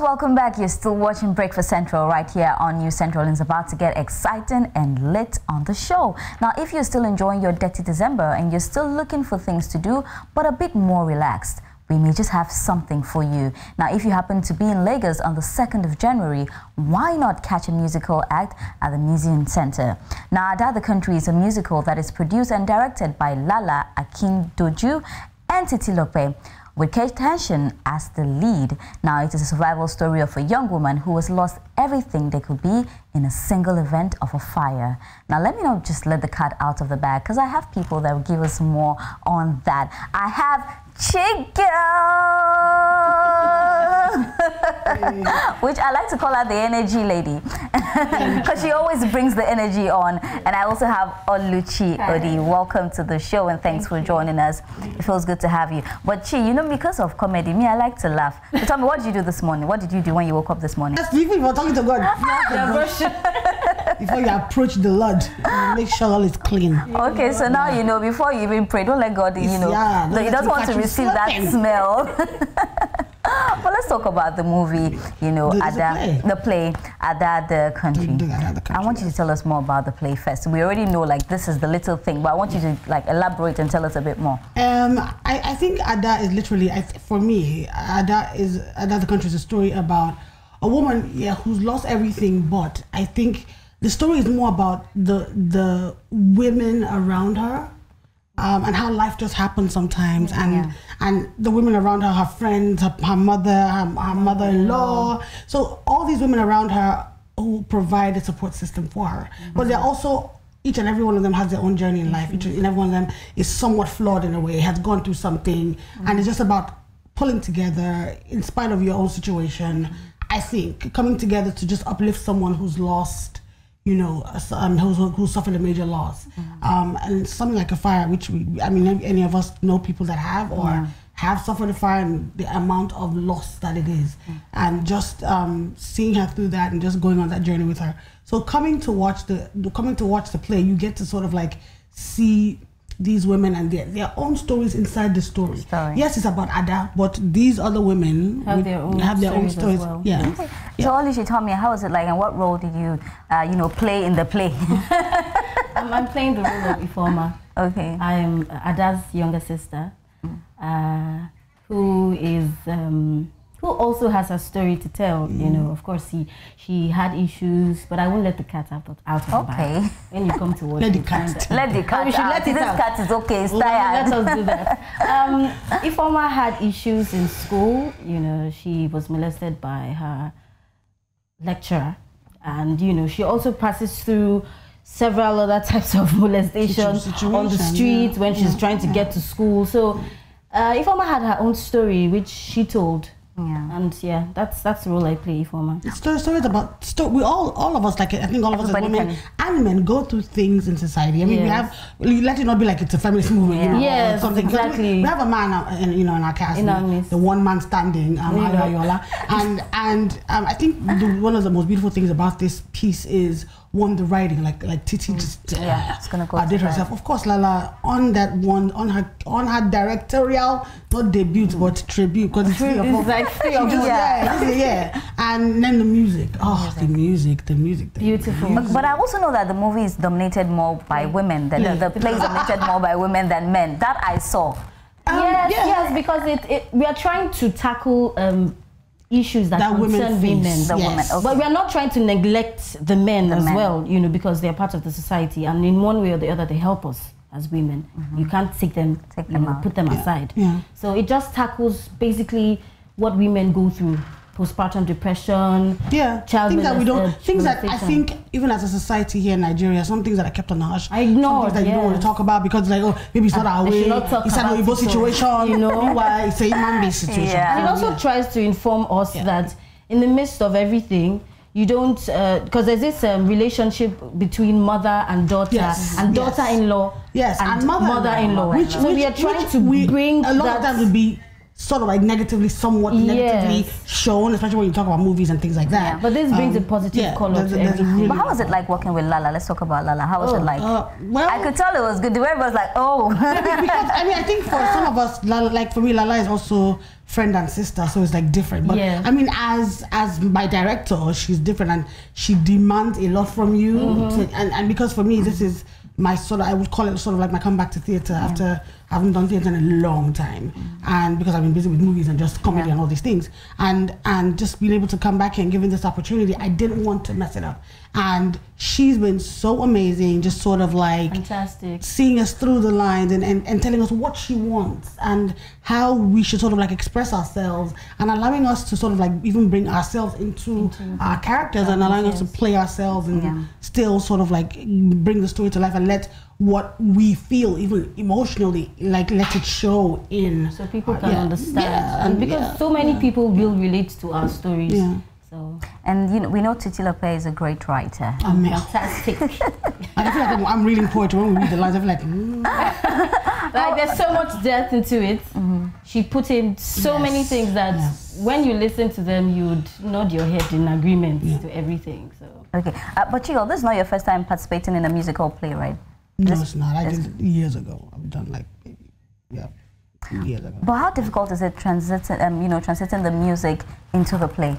welcome back. You're still watching Breakfast Central right here on News Central and it's about to get exciting and lit on the show. Now, if you're still enjoying your detty December and you're still looking for things to do, but a bit more relaxed, we may just have something for you. Now, if you happen to be in Lagos on the 2nd of January, why not catch a musical act at the Muson Center? Now, Ada the Country is a musical that is produced and directed by Lala Akindoju and Titilope with Kate Henshaw as the lead. Now, it is a survival story of a young woman who has lost everything they could be in a single event of a fire. Now, let me not just let the cat out of the bag because I have people that will give us more on that. I have Chigurl, Which I like to call her the energy lady. Because she always brings the energy on. And I also have Oluchi Odii. Welcome to the show and thanks Thank for joining us. It feels good to have you. But Chi, you know, because of comedy, me, I like to laugh. So tell me, what did you do this morning? What did you do when you woke up this morning? Sleeping, we're talking to God. before you approach the Lord, make sure all is clean. Okay, so now you know, before you even pray, don't let God, you know, yeah, he doesn't want to receive that smell. Well, let's talk about the movie, you know, the, Ada, play. the play, Ada the Country. The, the country. I want you to tell us more about the play first. We already know, like, this is the little thing, but I want you to, like, elaborate and tell us a bit more. Um, I, I think Ada is literally, I, for me, Ada is, Ada the Country is a story about a woman, yeah, who's lost everything, but I think the story is more about the the women around her um, and how life just happens sometimes and yeah. and the women around her her friends her, her mother her, her mother-in-law so all these women around her who provide a support system for her mm-hmm. but they're also each and every one of them has their own journey in life each and every one of them is somewhat flawed in a way has gone through something mm-hmm. and it's just about pulling together in spite of your own situation mm-hmm. i think coming together to just uplift someone who's lost you know, um, who's, who's suffered a major loss. Mm-hmm. Um, and something like a fire, which we, I mean, any of us know people that have or yeah. have suffered a fire and the amount of loss that it is. Mm-hmm. And just um, seeing her through that and just going on that journey with her. So coming to watch the, coming to watch the play, you get to sort of like see these women and their, their own stories inside the story. story. Yes, it's about Ada, but these other women have their own have their stories. Own stories. Well. Yeah. Okay. yeah. So, Oluchi, tell me, how was it like, and what role did you, uh, you know, play in the play? I'm, I'm, playing the role of Ifeoma. Okay. I'm Ada's younger sister, mm. uh, who is. Um, who also has a story to tell. Mm. You know, of course, he she had issues, but I won't let the cat out, out of the okay. bag. When you come to work, let the cat. Let the cat. Oh, we should out. let it this out. cat is okay. It's tired. Let us do that. um, Ifeoma had issues in school. You know, she was molested by her lecturer, and you know, she also passes through several other types of molestation on the street yeah. when she's yeah. trying to yeah. get to school. So. Uh, Ifeoma had her own story, which she told yeah. And yeah, that's that's the role I play for me. Story, stories about story. We all, all of us, like I think all of Everybody us as women can. and men, go through things in society. I mean, yes. we have. Let it not be like it's a feminist movement. Yeah. You know, yes, something. exactly. We, we, have a man, uh, in, you know, in our cast, in our the one man standing, um, yeah. and and um, I think the, one of the most beautiful things about this piece is won the writing like like Titi mm. just uh, yeah it's gonna go uh, did herself. of course Lala on that one on her on her directorial not debut mm. but tribute because it's, it's like three of yeah yeah, yeah and then the music. Oh the music. the music the beautiful. Music. But, but, I also know that the movie is dominated more by women than yeah. the, the play is dominated more by women than men. That I saw. Um, yes yeah. yes because it, it we are trying to tackle um, issues that, that concern women, women. The yes. women. Okay. But we are not trying to neglect the men the as men. well, you know, because they are part of the society, and in one way or the other, they help us as women. Mm -hmm. You can't take them, take them know, put them yeah. aside. Yeah. So it just tackles basically what women go through postpartum depression, yeah, child things that we don't, things that I think even as a society here in Nigeria, some things that are kept on the hush. I know that yes. you don't want to talk about because like oh maybe it's not I, our way. It's an Oyibo situation, you know. Why it's a man-based situation. Yeah. And it also yeah. tries to inform us yeah. that in the midst of everything, you don't because uh, there's this um, relationship between mother and daughter yes. and daughter-in-law yes and, and mother-in-law, which, so which, we are trying to we, bring a lot of that would be sort of like negatively, somewhat negatively shown, especially when you talk about movies and things like that. Yeah. But this brings Um, a positive yeah, color there's- to there's everything. really But how was it like working with Lala? Let's talk about Lala. How was it like? Uh, well, I could tell it was good. The way it was like, oh. because I mean, I think for some of us, Lala, like for me, Lala is also friend and sister, so it's like different. But Yeah. I mean, as as my director, she's different and she demands a lot from you. Mm-hmm. to- and and because for me, this is my sort of I would call it sort of like my comeback to theater after I haven't done theater in a long time, and because I've been busy with movies and just comedy Yeah. and all these things, and and just being able to come back and given this opportunity, I didn't want to mess it up. And she's been so amazing, just sort of like Fantastic. seeing us through the lines and, and, and telling us what she wants and how we should sort of like express ourselves and allowing us to sort of like even bring ourselves into, our characters and allowing us to play ourselves and Yeah. still sort of like bring the story to life and let what we feel even emotionally like let it show in So people uh, can yeah, understand. yeah, and because yeah, so many yeah. people will relate to our stories. Yeah. So and you know, we know Titilope is a great writer. I mean, fantastic. I feel like I'm, I'm reading poetry when we read the lines. I feel like, mm, like there's so much depth into it. She put in so Yes. many things that Yes. when you listen to them, you'd nod your head in agreement Yeah. to everything. So Okay, uh, but Chico, this is not your first time participating in a musical play, right? No, it's not. I did it years ago. I've done like, yeah, years ago. But how difficult is it transiting, um, you know, transiting the music into the play?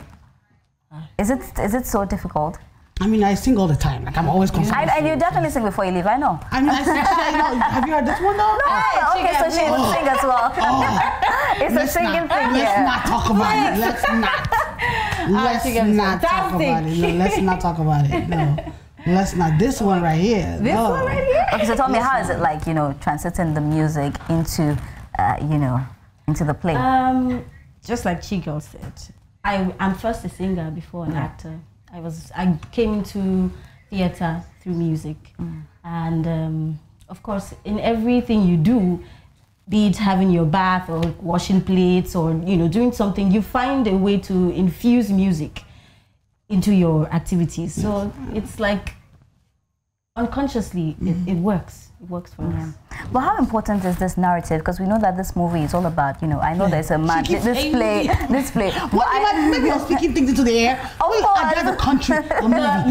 Is it is it so difficult? I mean, I sing all the time. Like I'm always. I, and you definitely sing before you leave. I know. I mean, I sing. I know. Have you heard this one though? Oh, okay, so she will sing as well. Oh. it's a Let's singing not, thing Let's here. not talk about it. Let's not. Let's not talk about it. No, let's not talk about it. No. Let's not. This one right here. this no. one right here. Okay, so tell me, how is it like, you know, transiting the music into, uh, you know, into the play? Um, just like Chigurl said, I, I'm first a singer before an actor. I was I came into theater through music, and um, of course, in everything you do, be it having your bath or washing plates or you know doing something, you find a way to infuse music into your activities. So it's like unconsciously it, it mm-hmm. works. It works for us. Mm-hmm. But how important is this narrative? Because we know that this movie is all about, you know, I know there's a man, this play, this play. What? I- maybe I'm speaking things into the air. Wait, course. I the country.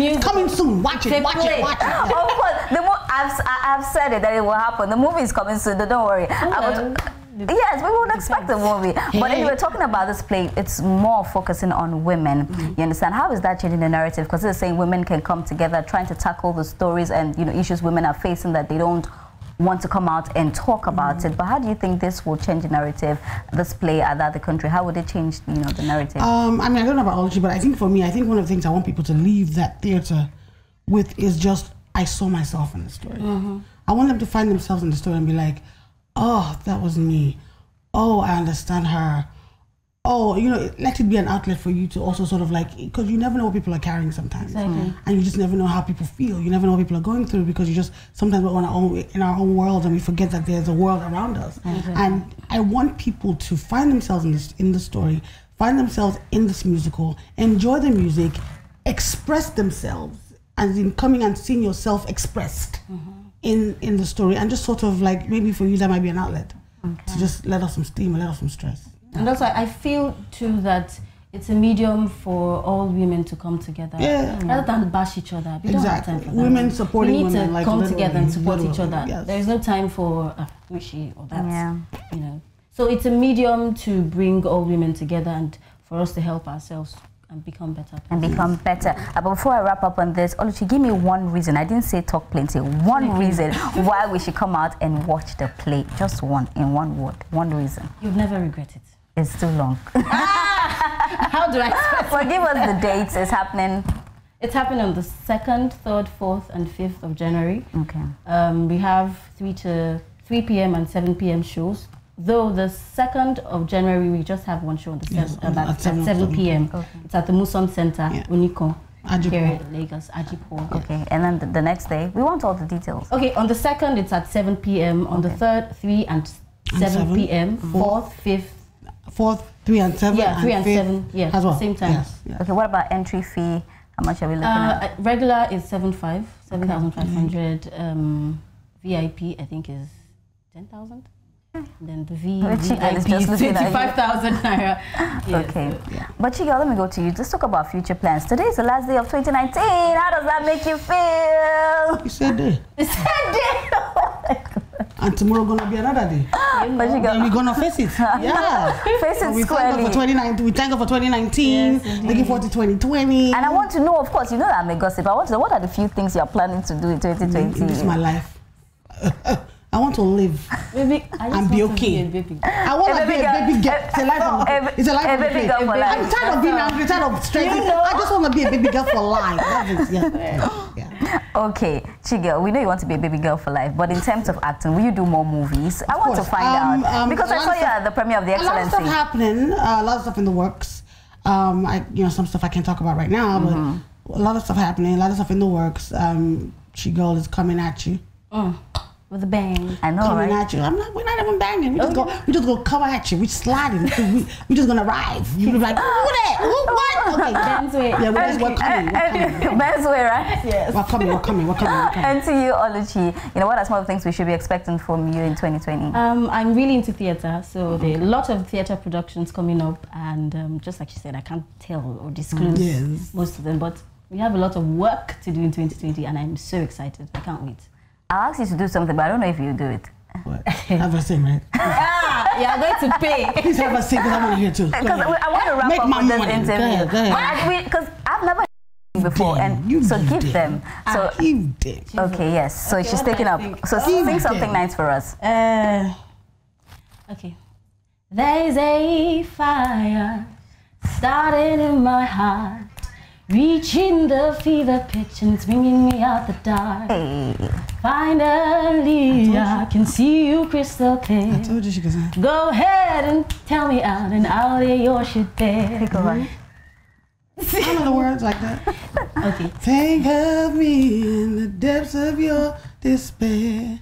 It's coming soon. Watch it. They Watch play. it. Watch it. of course, the mo- I've, I've said it that it will happen. The movie is coming soon. Don't worry. I was- yes, we would expect the movie. But Hey. anyway, talking about this play, it's more focusing on women. Mm-hmm. You understand? How is that changing the narrative? Because it's saying women can come together, trying to tackle the stories and you know issues women are facing that they don't want to come out and talk about mm-hmm. it. But how do you think this will change the narrative? This play at the other country, how would it change you know the narrative? Um, I mean, I don't know about Ology, but I think for me, I think one of the things I want people to leave that theater with is just I saw myself in the story. Mm-hmm. I want them to find themselves in the story and be like, oh, that was me. Oh, I understand her. Oh, you know, let it be an outlet for you to also sort of like, because you never know what people are carrying sometimes, Exactly. Mm-hmm. and you just never know how people feel. You never know what people are going through because you just sometimes we're on our own in our own world and we forget that there's a world around us. And I want people to find themselves in this in the story, find themselves in this musical, enjoy the music, express themselves, as in coming and seeing yourself expressed mm-hmm. In in the story, and just sort of like maybe for you that might be an outlet to just let off some steam and let off some stress. And also, I feel too that it's a medium for all women to come together Yeah. rather than bash each other. We don't have Exactly. time for that. Women supporting we need women, to like, come together and support each other. yes. There is no time for uh, wishy or that. Yeah. You know. So it's a medium to bring all women together and for us to help ourselves and become better. and become better. Uh, but before I wrap up on this, Oluchi, give me one reason. I didn't say talk plenty. One reason why we should come out and watch the play. Just one, in one word. One reason. You'll never regret it. It's too long. How do I Forgive us the dates. It's happening. It's happening on the 2nd, 3rd, 4th, and 5th of January. Okay. Um, we have 3 to 3 p.m. and 7 p.m. shows. Though the 2nd of January, we just have one show on the Yes, 7th, on- about at at 7 7, p.m. Okay. It's at the Muson Center, Yeah. Uniko, Ajipo. here in Lagos, Ajipo. Okay. And then the, the next day, we want all the details. Okay, on the 2nd, it's at 7 p.m. On the 3rd, 3 and 7, seven. p.m. 4th, 5th, Fourth, three and seven. yeah, 3 and fifth 7, yeah, as well. same time. Yes, yes. Okay. What about entry fee? How much are we looking Uh, at? uh, regular is 7.5, 7,500. Um, VIP, I think, is 10,000. Then the V, Which you guys VIP, just looking at you. 25,000 naira. Yes, Okay. so- But Chiga, let me go to you. Let's talk about future plans. Today is the last day of 2019. How does that make you feel? You said that. It's a day. Oh and tomorrow gonna be another day. But Then Chiga, we're gonna face it. Yeah. face So it we thank God squarely. for 2019. We thank God for 2019. Yes, looking forward to 2020. And I want to know, of course, you know that I'm a gossip. I want to know what are the few things you're planning to do in This is 2020? my life. I want to live. Baby, I just And be okay. a baby. I want A to be baby a baby girl. It's a life of A- it's a life a baby girl for life. I'm tired of being angry, tired of stressing. You know. I just want to be a baby girl for life. That's it. Yeah. yeah. Okay, Chiga, we know you want to be a baby girl for life, but in terms of acting, will you do more movies? I want to find Um, out. um, because I saw you at the premiere of The Excellency. A lot of stuff happening. Uh, a lot of stuff in the works. Um, I you know some stuff I can't talk about right now, Mm-hmm. but a lot of stuff happening. A lot of stuff in the works. Um, Chigurl is coming at you. Mm. With a bang. I know, coming right? at you. I'm not. We're not even banging. We just go. We just go come at you. We sliding. we we just gonna arrive. You be like, who that? Who what? Okay. Ben's way. Yeah, we're, just, we're coming. We're coming. Best way, right? Yes. We're coming. We're coming. We're coming. We're coming. And to you, Oluchi, you know, what are some of the things we should be expecting from you in 2020? Um, I'm really into theatre, so there are a lot of theatre productions coming up, and um, just like she said, I can't tell or disclose Yes. most of them, but we have a lot of work to do in 2020, and I'm so excited. I can't wait. I'll ask you to do something, but I don't know if you do it. What? Have a sing, right? ah, you are going to pay. Please have a sing because I want to hear too. Because. I want to wrap Make up my with this interview. ahead. Because I've never before, did. and You so give did. them. So You did. okay, yes. So Okay, she's taking up. think? So You sing did. something nice for us. Uh, okay. There's a fire starting in my heart, reaching the fever pitch and it's bringing me out the dark. Hey, Finally, I can see you crystal clear. I told you she could sing. Go ahead and tell me out, and I'll lay your shit there. pick mm-hmm. over. I don't know the words like that. Okay. Think of me in the depths of your despair.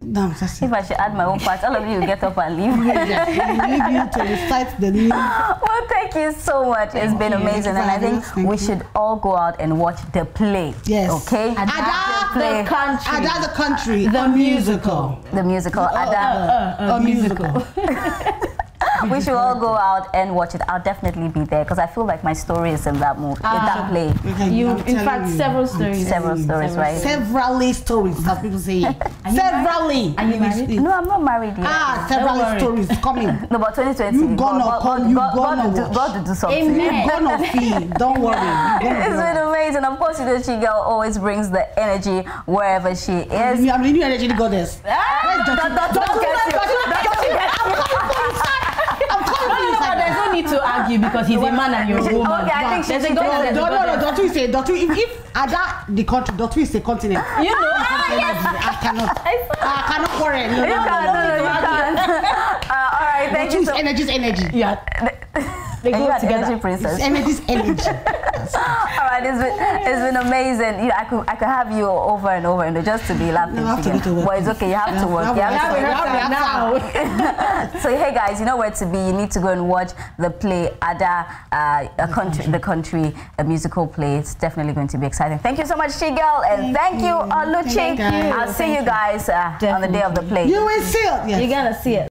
No, that's it. If I should add my own part, all of you get up and leave. Yes, we leave you to recite the new. well, thank you so much. It's been you. amazing, and I think Thank we you. should all go out and watch the play. Yes. Okay. Ada, play. the country. Ada the country, The a musical. The musical. Ada. Uh, A musical. we should all go out and watch it. I'll definitely be there because I feel like my story is in that movie, in that play. Okay, You, I'm in fact, you. several I'm stories. Several stories, right? Severally stories, as people say. Severally. Are you married? No, I'm not married yet. Ah, Don't several stories coming. No, but 2020. You gonna God, come, God, you God, gonna God, will do, watch. God will do something. Amen. You're gonna feel. Don't worry. You're gonna It's been amazing. Of course, you know, Chiga always brings the energy wherever she is. I'm the new energy goddess. Where's Dotty? Don't- don't- don't Dotty, get you. Dotty, Don't Dotty, get I'm coming for you, sir. I'm coming for you, No, sir. there's no need to argue because he's a man and you're a woman. Okay, I think she There's a should God take and it. there's a No, no, no, goddess. Dotty is a Dotty. If, if Ada the country, Dotty is a continent. You know. I cannot. I cannot worry. No, You no, can't, no, no, no. no, you can't. Uh, all right, thank Dotty you is so energy is energy. Yeah. They go together. energy princess. It's energy is energy. All right, it's been, it's been amazing. You know, I could I could have you over and over and just to be laughing No, I have to together. to work. But it's okay. You have to work. yeah, You have yeah, to work. yeah, yeah. So hey guys, you know where to be. You need to go and watch the play Ada, uh, a country, the country, a musical play. It's definitely going to be exciting. Thank you so much, Chigurl, and thank, Thank you, you. Oluchi. Thank. I'll see you guys uh, on the day of the play. You will see it. Yes. You're gonna see it.